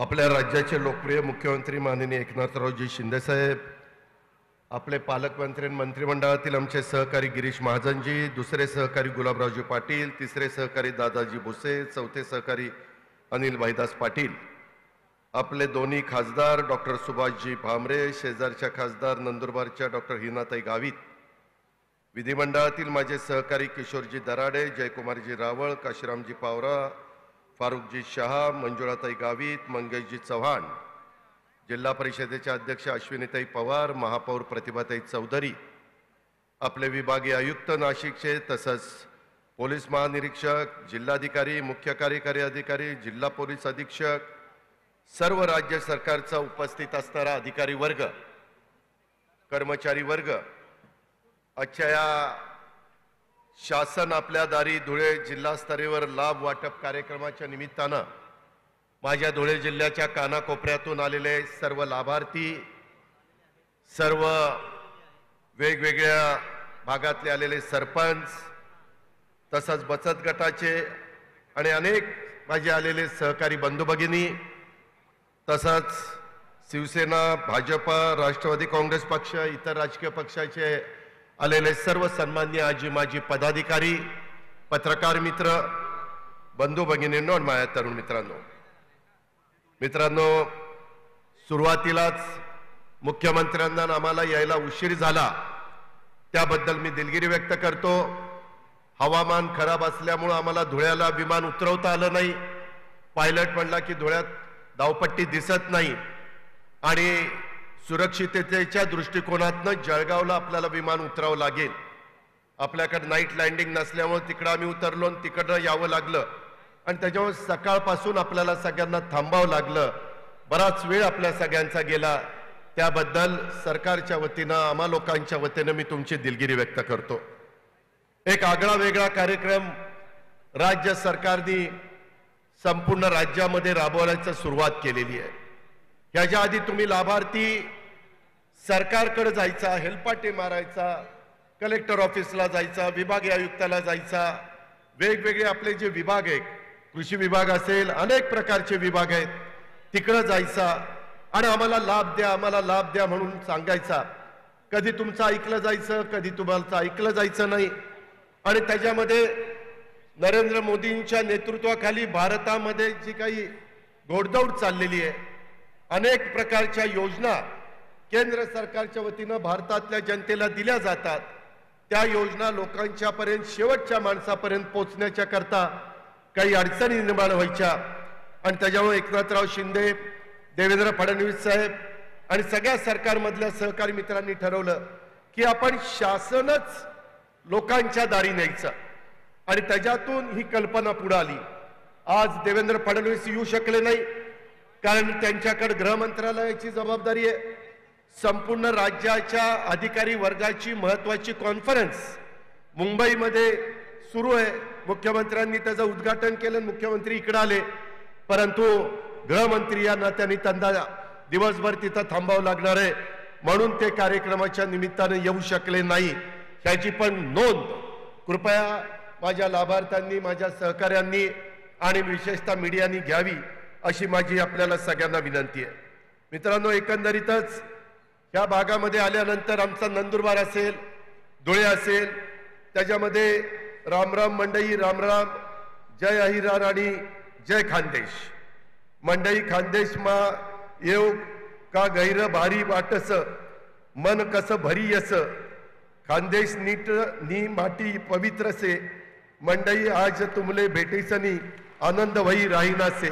आपल्या राज्याचे लोकप्रिय मुख्यमंत्री माननीय एकनाथरावजी शिंदेसाहेब आपले पालकमंत्री आणि मंत्रिमंडळातील आमचे सहकारी गिरीश महाजनजी दुसरे सहकारी गुलाबरावजी पाटील तिसरे सहकारी दादाजी भुसे चौथे सहकारी अनिल भाईदास पाटील. आपले दोन्ही खासदार डॉक्टर सुभाषजी भामरे शेजारच्या खासदार नंदुरबारच्या डॉक्टर हिनाताई गावित. विधिमंडळातील माझे सहकारी किशोरजी दराडे जयकुमारजी रावळ काशीरामजी पावरा फारुखजी शहा मंजुळाताई गावित मंगेशजी चव्हाण. जिल्हा परिषदेचे अध्यक्ष अश्विनीताई पवार महापौर प्रतिभाताई चौधरी. आपले विभागीय आयुक्त नाशिकचे तसंच पोलीस महानिरीक्षक जिल्हाधिकारी मुख्य कार्यकारी अधिकारी जिल्हा पोलीस अधीक्षक सर्व राज्य सरकारचा उपस्थित असणारा अधिकारी वर्ग कर्मचारी वर्ग आजच्या या शासन आपल्या दारी धुळे जिल्हास्तरीवर लाभ वाटप कार्यक्रमाच्या निमित्तानं माझ्या धुळे जिल्ह्याच्या कानाकोपऱ्यातून आलेले सर्व लाभार्थी सर्व वेगवेगळ्या भागातले आलेले सरपंच तसंच बचत गटाचे आणि अनेक माझे आलेले सहकारी बंधू भगिनी तसंच शिवसेना भाजप राष्ट्रवादी काँग्रेस पक्ष इतर राजकीय पक्षाचे आलेले सर्व सन्मान्य आजी माजी पदाधिकारी पत्रकार मित्र बंधू भगिनींनो आणि माझ्या तरुण मित्रांनो. मित्रांनो सुरुवातीलाच मुख्यमंत्र्यांना आम्हाला यायला उशीर झाला. त्याबद्दल मी दिलगिरी व्यक्त करतो. हवामान खराब असल्यामुळं आम्हाला धुळ्याला विमान उतरवता आलं नाही. पायलट म्हणला की धुळ्यात धावपट्टी दिसत नाही. आणि सुरक्षिततेच्या दृष्टिकोनातनं जळगावला आपल्याला विमान उतरावं लागेल. आपल्याकडे नाईट लँडिंग नसल्यामुळे तिकडं आम्ही उतरलो आणि तिकडनं यावं लागलं. आणि त्याच्यामुळे सकाळपासून आपल्याला सगळ्यांना थांबावं लागलं. बराच वेळ आपल्या सगळ्यांचा गेला. त्याबद्दल सरकारच्या वतीनं आम्हा लोकांच्या वतीनं मी तुमची दिलगिरी व्यक्त करतो. एक आगळा वेगळा कार्यक्रम राज्य सरकारने संपूर्ण राज्यामध्ये राबवण्याचं सुरुवात केलेली आहे. ह्याच्या आधी तुम्ही लाभार्थी सरकारकडे जायचा हेलपाटे मारायचा कलेक्टर ऑफिसला जायचा विभागीय आयुक्ताला जायचा वेगवेगळे आपले जे विभाग आहेत कृषी विभाग असेल अनेक प्रकारचे विभाग आहेत तिकडं जायचा आणि आम्हाला लाभ द्या आम्हाला लाभ द्या म्हणून सांगायचा. कधी तुमचं ऐकलं जायचं कधी तुम्हाला ऐकलं जायचं नाही. आणि त्याच्यामध्ये नरेंद्र मोदींच्या नेतृत्वाखाली भारतामध्ये जी काही घोडदौड चाललेली आहे अनेक प्रकारच्या योजना केंद्र सरकारच्या वतीनं भारतातल्या जनतेला दिल्या जातात. त्या योजना लोकांच्या पर्यंत शेवटच्या माणसापर्यंत पोचण्याच्या करता काही अडचणी निर्माण व्हायच्या. आणि त्याच्यामुळे एकनाथराव शिंदे देवेंद्र फडणवीस साहेब आणि सगळ्या सरकारमधल्या सहकारी मित्रांनी ठरवलं की आपण शासनच लोकांच्या दारी न्यायचं. आणि त्याच्यातून ही कल्पना पुढे आली. आज देवेंद्र फडणवीस येऊ शकले नाही. कारण त्यांच्याकडे गृहमंत्रालयाची जबाबदारी आहे. संपूर्ण राज्याच्या अधिकारी वर्गाची महत्वाची कॉन्फरन्स मुंबईमध्ये सुरू आहे. मुख्यमंत्र्यांनी त्याचं उद्घाटन केलं मुख्यमंत्री इकडे आले. परंतु गृहमंत्री या नात्याने त्यांना दिवसभर तिथं थांबावं लागणार आहे. म्हणून ते कार्यक्रमाच्या निमित्तानं येऊ शकले नाही. ह्याची पण नोंद. कृपया माझ्या लाभार्थ्यांनी माझ्या सहकाऱ्यांनी आणि विशेषतः मीडियानी घ्यावी. अशी माझी आपल्याला सगळ्यांना विनंती आहे. मित्रांनो एकंदरीतच ह्या भागामध्ये आल्यानंतर आमचा नंदुरबार असेल धुळे असेल त्याच्यामध्ये रामराम मंडई रामराम जय अहिराण आणि जय खानदेश. मंडई खानदेश मा येऊ का गैर भारी वाटस मन कस भरी यस. खानदेश नीट नी माटी पवित्र से मंडई आज तुमले भेटेसनी आनंद वही राहीनासे.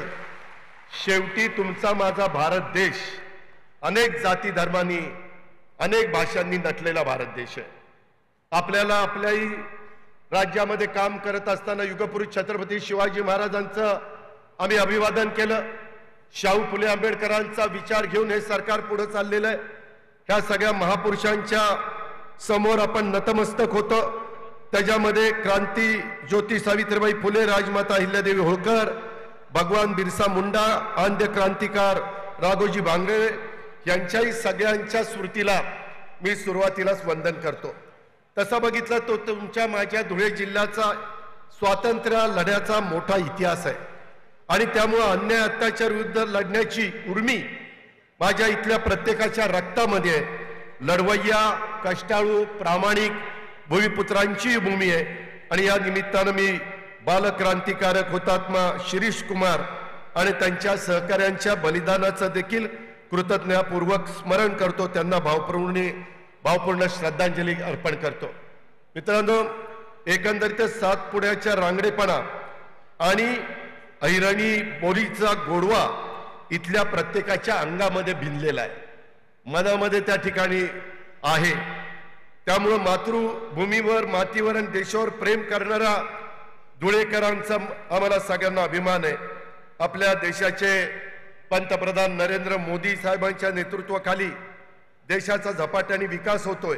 शेवटी तुमचा माझा भारत देश अनेक जाती धर्मांनी अनेक भाषांनी नटलेला भारत देश आहे. आपल्याला आपल्याही राज्यामध्ये काम करत असताना युगपुरुष छत्रपती शिवाजी महाराजांचं आम्ही अभिवादन केलं. शाहू फुले आंबेडकरांचा विचार घेऊन हे सरकार पुढे चाललेलं आहे. ह्या सगळ्या महापुरुषांच्या समोर आपण नतमस्तक होतं. त्याच्यामध्ये क्रांती ज्योती सावित्रीबाई फुले राजमाता अहिल्यादेवी होळकर भगवान बिरसा मुंडा आंध्य क्रांतिकार राघोजी भांगरे यांच्याही सगळ्यांच्या स्मृतीला मी सुरुवातीलाच वंदन करतो. तसं बघितलं तो तुमच्या माझ्या धुळे जिल्ह्याचा स्वातंत्र्य लढ्याचा मोठा इतिहास आहे. आणि त्यामुळं अन्याय अत्याचार विरुद्ध लढण्याची उर्मी माझ्या इथल्या प्रत्येकाच्या रक्तामध्ये आहे. लढवय्या कष्टाळू प्रामाणिक भूमिपुत्रांची भूमी आहे. आणि या निमित्तानं मी बालक्रांतिकारक हुतात्मा शिरीष कुमार आणि त्यांच्या सहकाऱ्यांच्या बलिदानाचं देखील कृतज्ञपूर्वक स्मरण करतो त्यांना भावपूर्ण भावपूर्ण श्रद्धांजली अर्पण करतो. मित्रांनो एकंदरीत सातपुड्याच्या रांगडेपणा आणि ऐरणी बोलीचा गोडवा इथल्या प्रत्येकाच्या अंगामध्ये भिनलेला आहे. मनामध्ये त्या ठिकाणी आहे. त्यामुळं मातृभूमीवर मातीवर आणि देशावर प्रेम करणारा धुळेकरांचा आम्हाला सगळ्यांना अभिमान आहे. आपल्या देशाचे पंतप्रधान नरेंद्र मोदी साहेबांच्या नेतृत्वाखाली देशाचा झपाट्याने विकास होतोय.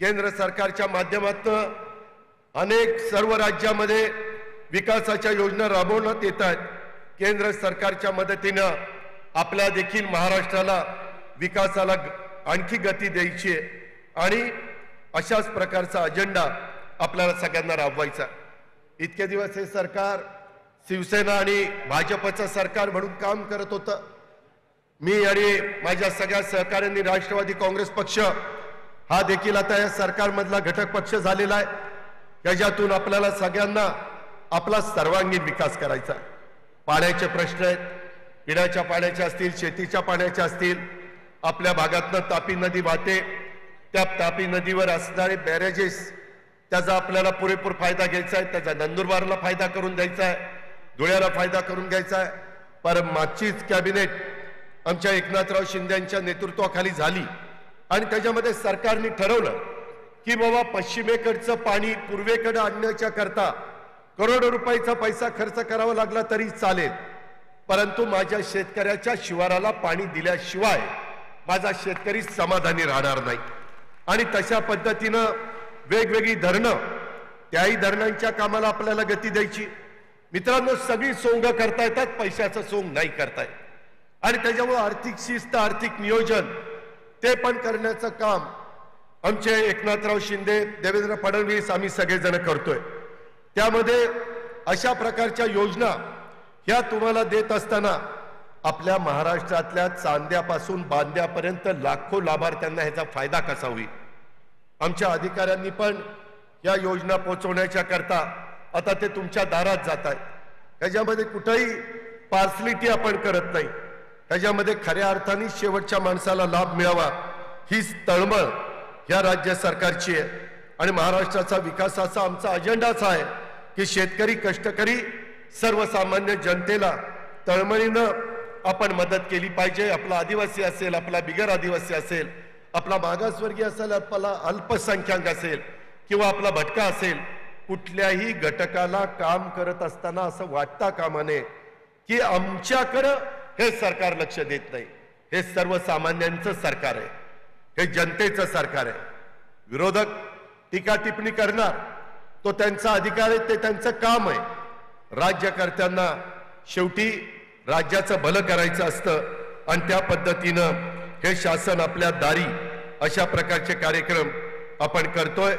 केंद्र सरकारच्या माध्यमातून अनेक सर्व राज्यामध्ये विकासाच्या योजना राबवण्यात येत आहेत. केंद्र सरकारच्या मदतीनं आपल्या देखील महाराष्ट्राला विकासाला ग- आणखी गती द्यायची आहे. आणि अशाच प्रकारचा अजेंडा आपल्याला सगळ्यांना राबवायचा आहे. इतके दिवस हे सरकार शिवसेना आणि भाजपचं सरकार म्हणून काम करत होतं. मी आणि माझ्या सगळ्या सहकाऱ्यांनी राष्ट्रवादी काँग्रेस पक्ष हा देखील आता या सरकारमधला घटक पक्ष झालेला आहे. त्याच्यातून आपल्याला सगळ्यांना आपला सर्वांगीण विकास करायचा पाण्याचे प्रश्न आहेत. पिण्याच्या पाण्याचे असतील शेतीच्या पाण्याचे असतील आपल्या भागातनं तापी नदी वाहते. त्या तापी नदीवर असणारे बॅरेजेस त्याचा आपल्याला पुरेपूर फायदा घ्यायचा आहे त्याचा नंदुरबारला फायदा करून द्यायचा आहे धुळ्याला फायदा करून घ्यायचा आहे. पर मागचीच कॅबिनेट आमच्या एकनाथराव शिंदेच्या नेतृत्वाखाली झाली. आणि त्याच्यामध्ये सरकारने ठरवलं की बाबा पश्चिमेकडचं पाणी पूर्वेकडे आणण्याच्या करता करोडो रुपयाचा पैसा खर्च करावा लागला तरी चालेल. परंतु माझ्या शेतकऱ्याच्या शिवाराला पाणी दिल्याशिवाय माझा शेतकरी समाधानी राहणार नाही. आणि तशा पद्धतीनं वेगवेगळी धरणं त्याही धरणांच्या कामाला आपल्याला गती द्यायची. मित्रांनो सगळी सोंग करता येतात पैशाचं सोंग नाही करता येत. आणि त्याच्यामुळे आर्थिक शिस्त आर्थिक नियोजन ते पण करण्याचं काम आमचे एकनाथराव शिंदे देवेंद्र फडणवीस आम्ही सगळेजण करतोय. त्यामध्ये अशा प्रकारच्या योजना ह्या तुम्हाला देत असताना आपल्या महाराष्ट्रातल्या चांद्यापासून बांद्यापर्यंत लाखो लाभार्थ्यांना ह्याचा फायदा कसा होईल? आमच्या अधिकाऱ्यांनी पण या योजना पोहोचवण्याच्या करता आता ते तुमच्या दारात जात आहेत. त्याच्यामध्ये कुठंही पार्सलिटी आपण करत नाही. त्याच्यामध्ये खऱ्या अर्थाने शेवटच्या माणसाला लाभ मिळावा हीच तळमळ या राज्य सरकारची आहे. आणि महाराष्ट्राचा विकासाचा आमचा अजेंडाच आहे की शेतकरी कष्टकरी सर्वसामान्य जनतेला तळमळीनं आपण मदत केली पाहिजे. आपला आदिवासी असेल आपला बिगर आदिवासी असेल आपला मागासवर्गीय असेल आपला अल्पसंख्याक असेल किंवा आपला भटका असेल कुठल्याही घटकाला काम करत असताना असं वाटता कामा नये की आमच्याकडं हे सरकार लक्ष देत नाही? हे सर्वसामान्यांचं सरकार आहे. हे जनतेचं सरकार आहे. विरोधक टीका टिप्पणी करणार तो त्यांचा अधिकार आहे ते त्यांचं काम आहे. राज्यकर्त्यांना शेवटी राज्याचं भलं करायचं असतं आणि त्या पद्धतीनं हे शासन आपल्या दारी अशा प्रकारचे कार्यक्रम आपण करतोय.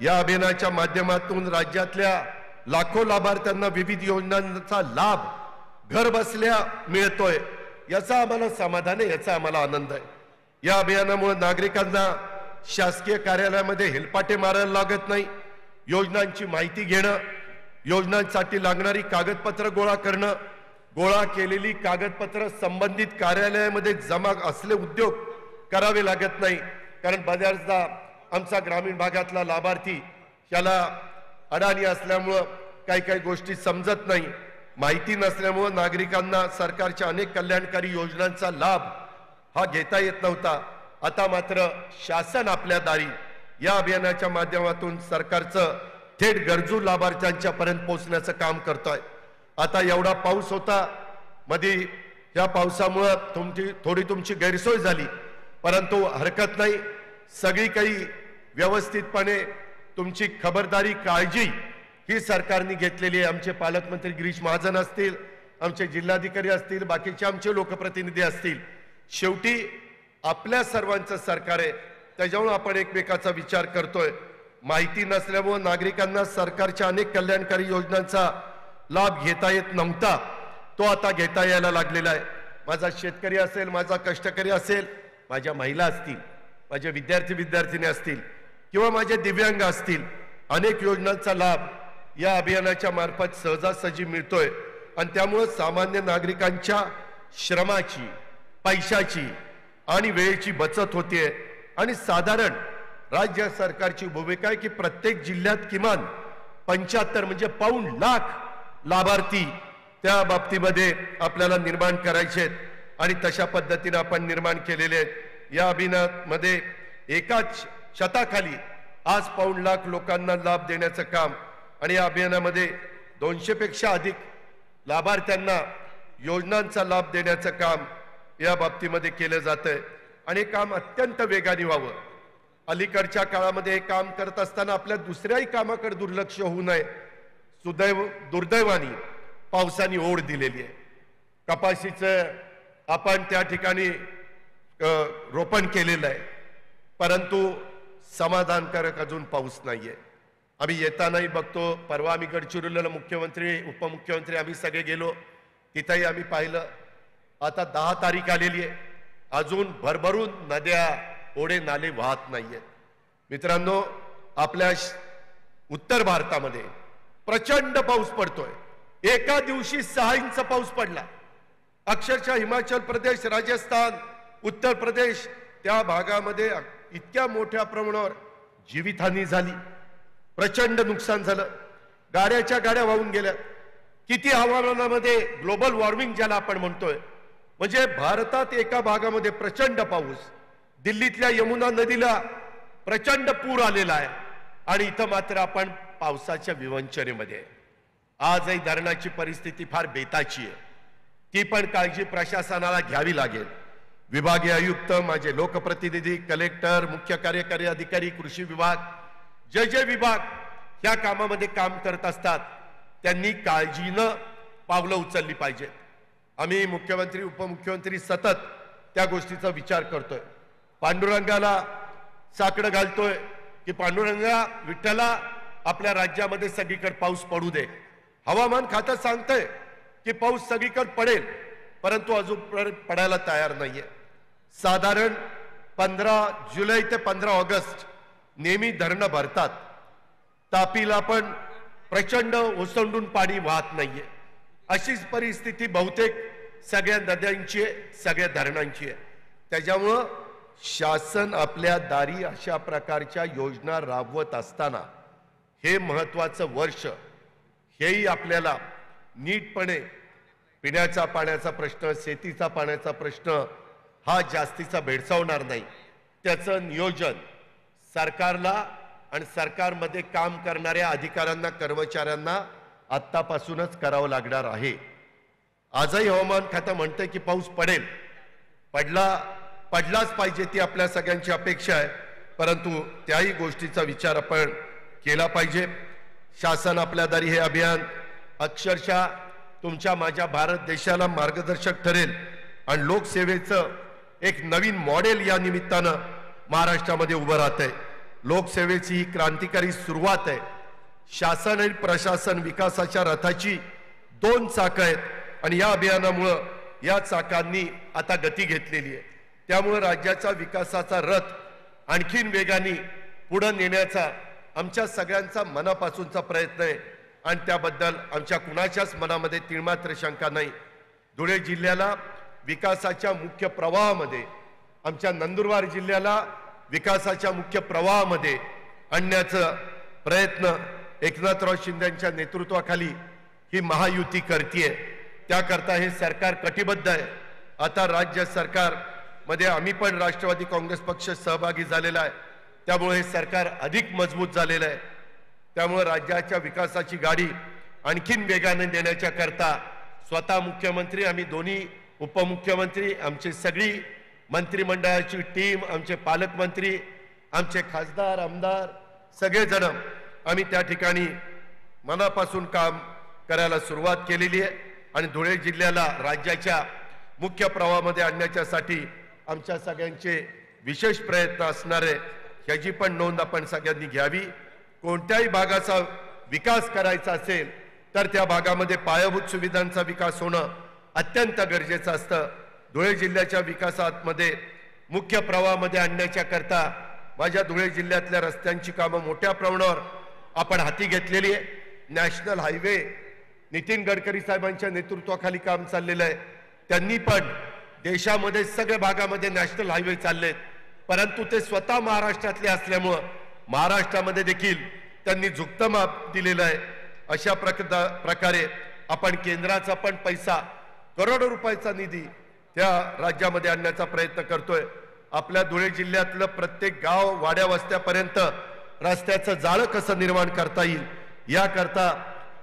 या अभियानाच्या माध्यमातून राज्यातल्या लाखो लाभार्थ्यांना विविध योजनांचा लाभ घर बसल्या मिळतोय. याचा आम्हाला समाधान आहे याचा आम्हाला आनंद आहे. या अभियानामुळे नागरिकांना शासकीय कार्यालयामध्ये हेलपाटे मारायला लागत नाही. योजनांची माहिती घेणं योजनांसाठी लागणारी कागदपत्र गोळा करणं गोळा केलेली कागदपत्र संबंधित कार्यालयामध्ये जमा असले उद्योग करावे लागत नाही. कारण बऱ्याचदा आमचा ग्रामीण भागातला लाभार्थी याला अडाणी असल्यामुळं काही काही गोष्टी समजत नाही. माहिती नसल्यामुळं नागरिकांना सरकारच्या अनेक कल्याणकारी योजनांचा लाभ हा घेता येत नव्हता. आता मात्र शासन आपल्या दारी या अभियानाच्या माध्यमातून सरकारचं थेट गरजू लाभार्थ्यांच्या पर्यंत पोहोचण्याचं काम करतोय. आता एवढा पाऊस होता मध्ये या पावसामुळं तुमची थोडी तुमची गैरसोय झाली. परंतु हरकत नाही. सगळी काही व्यवस्थितपणे तुमची खबरदारी काळजी ही सरकारने घेतलेली आहे. आमचे पालकमंत्री गिरीश महाजन असतील आमचे जिल्हाधिकारी असतील बाकीचे आमचे लोकप्रतिनिधी असतील. शेवटी आपल्या सर्वांचं सरकार आहे. त्याच्यामुळे आपण एकमेकाचा विचार करतोय. माहिती नसल्यामुळे नागरिकांना सरकारच्या अनेक कल्याणकारी योजनांचा लाभ घेता येत नव्हता. तो आता घेता यायला लागलेला आहे. माझा शेतकरी असेल माझा कष्टकरी असेल माझ्या महिला असतील माझ्या विद्यार्थी विद्यार्थिनी असतील किंवा माझे दिव्यांग असतील अनेक योजनांचा लाभ या अभियानाच्या मार्फत सहजासहजी मिळतोय. आणि त्यामुळं सामान्य नागरिकांच्या श्रमाची पैशाची आणि वेळेची बचत होते आणि साधारण राज्य सरकारची भूमिका आहे की प्रत्येक जिल्ह्यात किमान पंच्याहत्तर म्हणजे पाऊण लाख लाभार्थी त्या बाबतीमध्ये आपल्याला निर्माण करायचे आहेत आणि तशा पद्धतीनं आपण निर्माण केलेले आहेत या अभियानामध्ये एकाच शताखाली आज पाऊण लाख लोकांना लाभ देण्याचं काम आणि या अभियानामध्ये दोनशेपेक्षा अधिक लाभार्थ्यांना योजनांचा लाभ देण्याचं काम या बाबतीमध्ये केलं जातंय. आणि काम अत्यंत वेगाने व्हावं. अलीकडच्या काळामध्ये हे काम करत असताना आपल्या दुसऱ्याही कामाकडे दुर्लक्ष होऊ नये. सुदैव दुर्दैवाने पावसाने ओढ दिलेली आहे. कपाशीचं आपण त्या ठिकाणी रोपण केलेलं आहे. परंतु समाधानकारक अजून पाऊस नाही आहे आम्ही येतानाही बघतो परवा आम्ही गडचिरोलीला मुख्यमंत्री उपमुख्यमंत्री आम्ही सगळे गेलो. तिथंही आम्ही पाहिलं. आता दहा तारीख आलेली आहे. अजून भरभरून नद्या ओढे नाले वाहत नाहीयेत. मित्रांनो आपल्या श- उत्तर भारतामध्ये प्रचंड पाऊस पडतोय. एका दिवशी सहा इंच पाऊस पडला. अक्षरशः हिमाचल प्रदेश राजस्थान उत्तर प्रदेश त्या भागामध्ये इतक्या मोठ्या प्रमाणावर जीवितहानी झाली. प्रचंड नुकसान झालं. गाड्याच्या गाड्या वाहून गेल्या. किती हवामानामध्ये ग्लोबल वॉर्मिंग ज्याला आपण म्हणतोय म्हणजे भारतात एका भागामध्ये प्रचंड पाऊस दिल्लीतल्या यमुना नदीला प्रचंड पूर आलेला आहे आणि इथं मात्र आपण पावसाच्या विवंचनेमध्ये आहे. आजही धरणाची परिस्थिती फार बेताची आहे. ती पण काळजी प्रशासनाला घ्यावी लागेल. विभागीय आयुक्त माझे लोकप्रतिनिधी कलेक्टर मुख्य कार्यकारी अधिकारी कृषी विभाग जे जे विभाग ह्या कामामध्ये काम करत असतात त्यांनी काळजीनं पावलं उचलली पाहिजेत. आम्ही मुख्यमंत्री उपमुख्यमंत्री सतत त्या गोष्टीचा विचार करतोय. पांडुरंगाला साकडं घालतोय की पांडुरंगा विठ्ठला आपल्या राज्यामध्ये सगळीकडे पाऊस पडू दे. हवामान खातं सांगतंय की पाऊस सगळीकडे पडेल परंतु अजून पडायला तयार नाहीये. साधारण पंधरा जुलै ते पंधरा ऑगस्ट नेहमी धरणं भरतात. तापीला पण प्रचंड ओसंडून पाणी वाहत नाहीये. अशीच परिस्थिती बहुतेक सगळ्या नद्यांची आहे सगळ्या धरणांची आहे. त्याच्यामुळं शासन आपल्या दारी अशा प्रकारच्या योजना राबवत असताना हे महत्वाचं वर्ष हेही आपल्याला नीटपणे पिण्याच्या पाण्याचा प्रश्न शेतीचा पाण्याचा प्रश्न हा जास्तीचा भेडसावणार नाही. त्याचं नियोजन सरकारला आणि सरकारमध्ये काम करणाऱ्या अधिकाऱ्यांना कर्मचाऱ्यांना आत्तापासूनच करावं लागणार आहे. आजही हवामान खातं म्हणतंय की पाऊस पडेल. पडला पडलाच पाहिजे ती आपल्या सगळ्यांची अपेक्षा आहे. परंतु त्याही गोष्टीचा विचार आपण केला पाहिजे. शासन आपल्या दारी हे अभियान अक्षरशः तुमच्या माझ्या भारत देशाला मार्गदर्शक ठरेल. आणि लोकसेवेचं एक नवीन मॉडेल या निमित्तानं महाराष्ट्रामध्ये उभं राहत आहे लोकसेवेची ही क्रांतिकारी सुरुवात आहे. शासन आणि प्रशासन विकासाच्या रथाची दोन चाकं आहेत. आणि या अभियानामुळं या चाकांनी आता गती घेतलेली आहे. त्यामुळं राज्याचा विकासाचा रथ आणखीन वेगाने पुढं नेण्याचा आमच्या सगळ्यांचा मनापासूनचा प्रयत्न आहे. आणि त्याबद्दल आमच्या कुणाच्याच मनामध्ये तिळमात्र शंका नाही. धुळे जिल्ह्याला विकासाच्या मुख्य प्रवाहामध्ये आमच्या नंदुरबार जिल्ह्याला विकासाच्या मुख्य प्रवाहामध्ये आणण्याचं प्रयत्न एकनाथराव शिंदेच्या नेतृत्वाखाली ही महायुती करते त्याकरता हे सरकार कटिबद्ध आहे. आता राज्य सरकारमध्ये आम्ही पण राष्ट्रवादी काँग्रेस पक्ष सहभागी झालेला आहे. त्यामुळे हे सरकार अधिक मजबूत झालेलं आहे. त्यामुळे राज्याच्या विकासाची गाडी आणखीन वेगाने देण्याच्या करता स्वतः मुख्यमंत्री आम्ही दोन्ही उपमुख्यमंत्री आमची सगळी मंत्रिमंडळाची टीम आमचे पालकमंत्री आमचे खासदार आमदार सगळेजण आम्ही त्या ठिकाणी मनापासून काम करायला सुरुवात केलेली आहे. आणि धुळे जिल्ह्याला राज्याच्या मुख्य प्रवाहामध्ये आणण्याच्यासाठी आमच्या सगळ्यांचे विशेष प्रयत्न असणार आहे ह्याची पण नोंद आपण सगळ्यांनी घ्यावी. कोणत्याही भागाचा विकास करायचा असेल तर त्या भागामध्ये पायाभूत सुविधांचा विकास होणं अत्यंत गरजेचं असतं. धुळे जिल्ह्याच्या विकासामध्ये मुख्य प्रवाहामध्ये आणण्याच्या करता माझ्या धुळे जिल्ह्यातल्या रस्त्यांची कामं मोठ्या प्रमाणावर आपण हाती घेतलेली आहे. नॅशनल हायवे नितीन गडकरी साहेबांच्या नेतृत्वाखाली काम चाललेलं आहे. त्यांनी पण देशामध्ये सगळ्या भागामध्ये नॅशनल हायवे चाललेत. परंतु ते स्वतः महाराष्ट्रातले असल्यामुळं महाराष्ट्रामध्ये देखील त्यांनी झुकतं माप दिलेलं आहे. अशा प्रकार प्रकारे आपण केंद्राचा पण पैसा करोडो रुपयाचा निधी त्या राज्यामध्ये आणण्याचा प्रयत्न करतोय. आपल्या धुळे जिल्ह्यातलं प्रत्येक गाव वाड्या वस्त्यापर्यंत रस्त्याचं जाळं कसं निर्माण करता येईल याकरता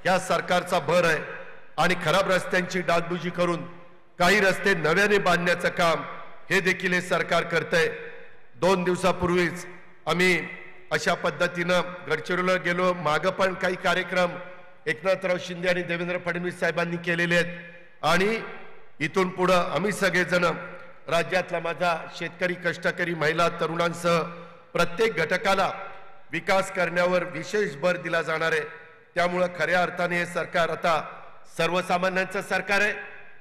या सरकारचा भर आहे. आणि खराब रस्त्यांची डागडुजी करून काही रस्ते नव्याने बांधण्याचं काम हे देखील हे सरकार करतंय. दोन दिवसापूर्वीच आम्ही अशा पद्धतीनं गडचिरोलीला गेलो. मागं पण काही कार्यक्रम एकनाथराव शिंदे आणि देवेंद्र फडणवीस साहेबांनी केलेले आहेत. आणि इथून पुढं आम्ही सगळेजण राज्यातला माझा शेतकरी कष्टकरी महिला तरुणांसह प्रत्येक घटकाला विकास करण्यावर विशेष भर दिला जाणार आहे. त्यामुळं खऱ्या अर्थाने हे सरकार आता सर्वसामान्यांचं सरकार आहे.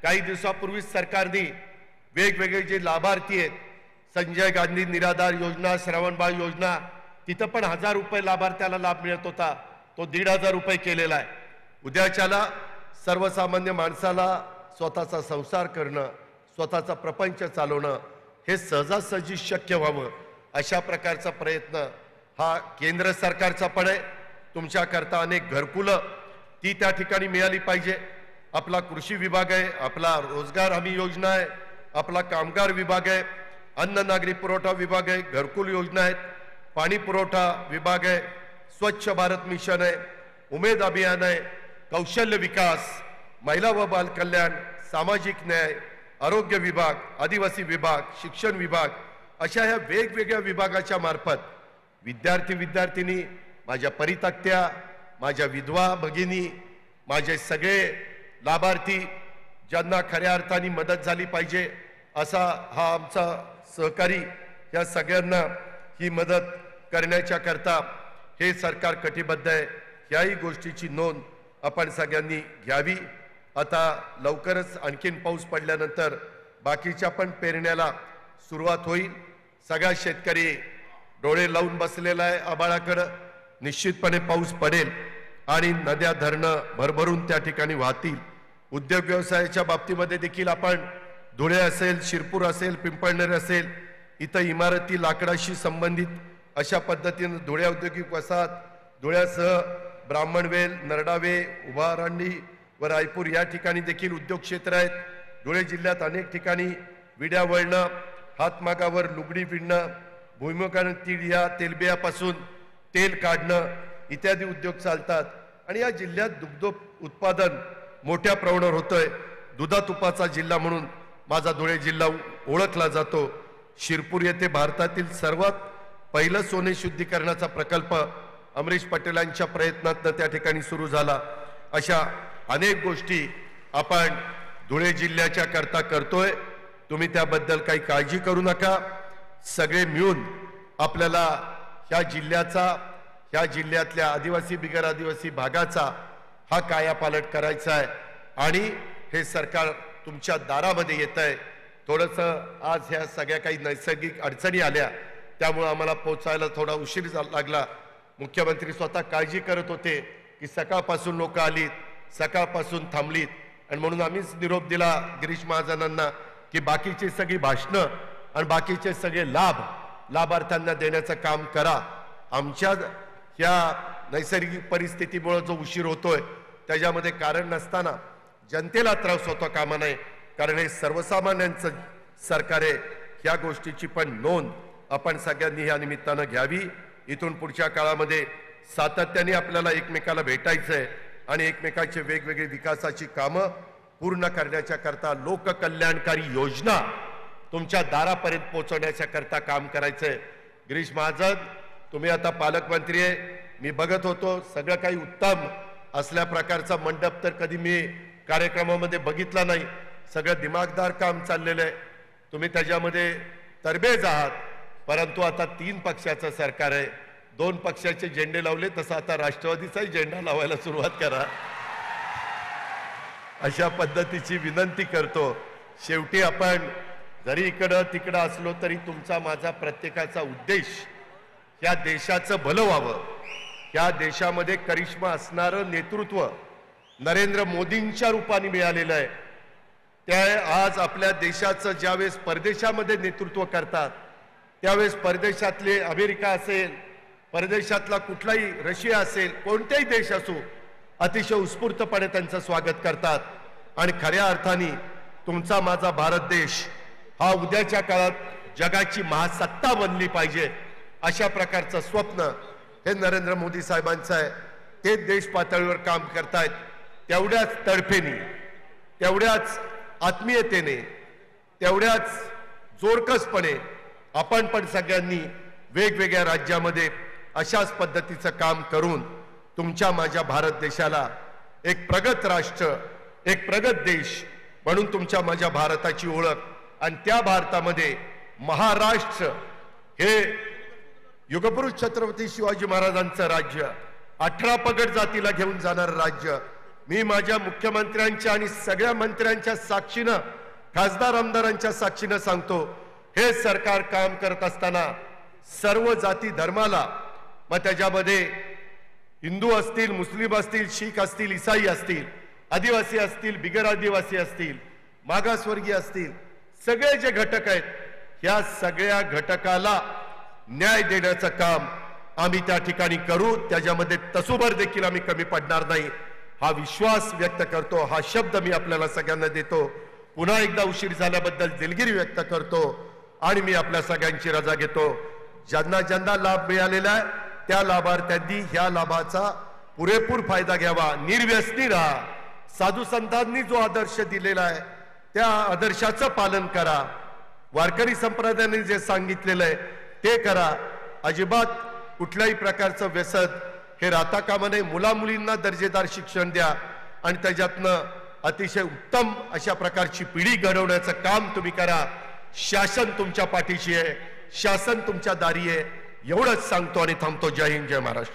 काही दिवसापूर्वीच सरकारने वेगवेगळे जे लाभार्थी आहेत संजय गांधी निराधार योजना श्रवणबाळ योजना तिथं पण हजार रुपये लाभार्थ्याला लाभ मिळत होता. तो दीड हजार रुपये केलेला आहे. उद्याच्याला सर्वसामान्य माणसाला स्वतःचा संसार करणं स्वतःचा प्रपंच चालवणं हे सहजासहजी शक्य व्हावं अशा प्रकारचा प्रयत्न हा केंद्र सरकारचा पण आहे. तुमच्याकरता अनेक घरकुलं ती त्या ठिकाणी मिळाली पाहिजे. आपला कृषी विभाग आहे आपला रोजगार हमी योजना आहे आपला कामगार विभाग आहे अन्न नागरी पुरवठा विभाग आहे घरकुल योजना आहेत. पाणी पुरवठा विभाग आहे स्वच्छ भारत मिशन आहे उमेद अभियान आहे कौशल्य विकास महिला व बालकल्याण सामाजिक न्याय आरोग्य विभाग आदिवासी विभाग शिक्षण विभाग अशा ह्या वेगवेगळ्या विभागाच्या मार्फत विद्यार्थी विद्यार्थिनी माझ्या परितक्त्या माझ्या विधवा भगिनी माझे सगळे लाभार्थी ज्यांना खऱ्या अर्थाने मदत झाली पाहिजे असा हा आमचा सहकारी या सगळ्यांना ही मदत करण्याच्या करता हे सरकार कटिबद्ध आहे. याही गोष्टीची नोंद आपण सगळ्यांनी घ्यावी. आता लवकरच आणखीन पाऊस पडल्यानंतर बाकीच्या पण पेरण्याला सुरुवात होईल. सगळा शेतकरी डोळे लावून बसलेला आहे आबाळाकडं निश्चितपणे पाऊस पडेल आणि नद्या धरणं भरभरून त्या ठिकाणी वाहतील. उद्योग व्यवसायाच्या बाबतीमध्ये देखील आपण धुळे असेल शिरपूर असेल पिंपळनेर असेल इथं इमारती लाकडाशी संबंधित अशा पद्धतीनं धुळे औद्योगिक वसाहत धुळ्यासह ब्राह्मणवेल नरडावे उभारांडी व रायपूर या ठिकाणी देखील उद्योग क्षेत्र आहेत. धुळे जिल्ह्यात अनेक ठिकाणी विड्या वळणं हातमागावर लुगडी विणणं भुईमुगानं तीळ या तेलबियापासून तेल काढणं इत्यादी उद्योग चालतात. आणि या जिल्ह्यात दुग्ध उत्पादन मोठ्या प्रमाणावर होतंय. दुधा तुपाचा जिल्हा म्हणून माझा धुळे जिल्हा ओळखला जातो. शिरपूर येथे भारतातील सर्वात पहिलं सोने शुद्धीकरणाचा प्रकल्प अमरीश पटेलांच्या प्रयत्नातनं त्या ठिकाणी सुरू झाला. अशा अनेक गोष्टी आपण धुळे जिल्ह्याच्या करता करतोय. तुम्ही त्याबद्दल काही काळजी करू नका. सगळे मिळून आपल्याला ह्या जिल्ह्याचा ह्या जिल्ह्यातल्या आदिवासी बिगर आदिवासी भागाचा हा कायापालट करायचा आहे. आणि हे सरकार तुमच्या दारामध्ये येत आहे थोडंसं आज ह्या सगळ्या काही नैसर्गिक अडचणी आल्या त्यामुळं आम्हाला पोचायला थोडा उशीर लागला. मुख्यमंत्री स्वतः काळजी करत होते की सकाळपासून लोक आलीत सकाळपासून थांबलीत. आणि म्हणून आम्हीच निरोप दिला गिरीश महाजनांना की बाकीची सगळी भाषणं आणि बाकीचे सगळे लाभ लाभार्थ्यांना देण्याचं काम करा. आमच्या ह्या नैसर्गिक परिस्थितीमुळं जो उशीर होतोय त्याच्यामध्ये कारण नसताना जनतेला त्रास होतो कामा नये. कारण हे सर्वसामान्यांचं सरकार आहे. ह्या गोष्टीची पण नोंद आपण सगळ्यांनी ह्या निमित्तानं घ्यावी. इथून पुढच्या काळामध्ये सातत्याने आपल्याला एकमेकाला भेटायचं आहे आणि एकमेकाचे वेगवेगळे विकासाची कामं पूर्ण करण्याच्या करता लोककल्याणकारी योजना तुमच्या दारापर्यंत पोहोचवण्याच्या करता काम करायचंय. गिरीश महाजन तुम्ही आता पालकमंत्री आहे. मी बघत होतो सगळं काही उत्तम असल्या प्रकारचा मंडप तर कधी मी कार्यक्रमामध्ये बघितला नाही. सगळं दिमागदार काम चाललेलं आहे. तुम्ही त्याच्यामध्ये तरबेज आहात. परंतु आता तीन पक्षाचं सरकार आहे. दोन पक्षाचे झेंडे लावले तसं आता राष्ट्रवादीचाही झेंडा लावायला सुरुवात करा. अशा पद्धतीची विनंती करतो. शेवटी आपण जरी इकडं तिकडं असलो तरी तुमचा माझा प्रत्येकाचा उद्देश या देशाचं भलं व्हावं. या देशामध्ये करिश्मा असणारं नेतृत्व नरेंद्र मोदींच्या रूपाने मिळालेलं आहे. त्या आज आपल्या देशाचं ज्यावेळेस परदेशामध्ये नेतृत्व करतात त्यावेळेस परदेशातले अमेरिका असेल परदेशातला कुठलाही रशिया असेल कोणताही देश असो अतिशय उत्स्फूर्तपणे त्यांचं स्वागत करतात. आणि खऱ्या अर्थाने तुमचा माझा भारत देश हा उद्याच्या काळात जगाची महासत्ता बनली पाहिजे अशा प्रकारचं स्वप्न हे नरेंद्र मोदी साहेबांचं आहे. ते देश पातळीवर काम करतायत. तेवढ्याच तडफेनी तेवढ्याच आत्मीयतेने तेवढ्याच जोरकसपणे आपण पण सगळ्यांनी वेगवेगळ्या राज्यामध्ये अशाच पद्धतीचं काम करून तुमच्या माझ्या भारत देशाला एक प्रगत राष्ट्र एक प्रगत देश म्हणून तुमच्या माझ्या भारताची ओळख आणि त्या भारतामध्ये महाराष्ट्र हे युगपुरुष छत्रपती शिवाजी महाराजांचं राज्य अठरा पगड जातीला घेऊन जाणारं राज्य मी माझ्या मुख्यमंत्र्यांच्या आणि सगळ्या मंत्र्यांच्या साक्षीनं खासदार आमदारांच्या साक्षीनं सांगतो हे सरकार काम करत असताना सर्व जाती धर्माला मग त्याच्यामध्ये हिंदू असतील मुस्लिम असतील शीख असतील इसाई असतील आदिवासी असतील बिगर आदिवासी असतील मागासवर्गीय असतील सगळे जे घटक आहेत ह्या सगळ्या घटकाला न्याय देण्याचं काम आम्ही त्या ठिकाणी करू. त्याच्यामध्ये तसोबर देखील आम्ही कमी पडणार नाही. हा विश्वास व्यक्त करतो हा शब्द मी आपल्याला सगळ्यांना देतो. पुन्हा एकदा उशीर झाल्याबद्दल दिलगिरी व्यक्त करतो आणि मी आपल्या सगळ्यांची रजा घेतो. ज्यांना ज्यांना लाभ मिळालेला आहे त्या लाभार्थ्यांनी ह्या लाभाचा पुरेपूर फायदा घ्यावा. निर्व्यसनी राहा. साधू संतांनी जो आदर्श दिलेला आहे त्या आदर्शाचं पालन करा. वारकरी संप्रदायाने जे सांगितलेलं आहे ते करा. अजिबात कुठल्याही प्रकारचं व्यसन हे राहता कामा नये. मुला मुलींना दर्जेदार शिक्षण द्या आणि त्याच्यातनं अतिशय उत्तम अशा प्रकारची पिढी घडवण्याचं काम तुम्ही करा. शासन तुमच्या पाठीशी आहे. शासन तुमच्या दारी आहे. एवढंच सांगतो आणि थांबतो. जय हिंद जय महाराष्ट्र.